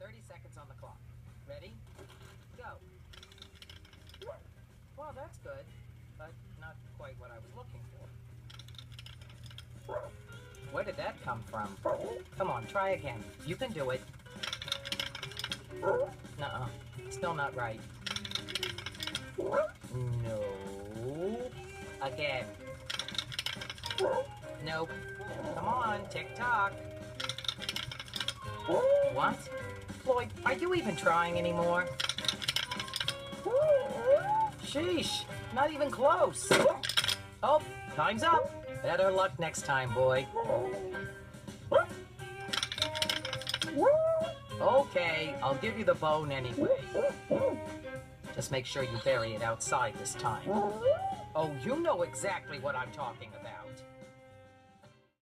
30 seconds on the clock. Ready? Go. Well, that's good, but not quite what I was looking for. Where did that come from? Come on, try again. You can do it. Nuh-uh. Still not right. No. Again. Nope. Come on, tick-tock. What? Floyd, are you even trying anymore? Sheesh, not even close. Oh, time's up. Better luck next time, boy. Okay, I'll give you the bone anyway. Just make sure you bury it outside this time. Oh, you know exactly what I'm talking about.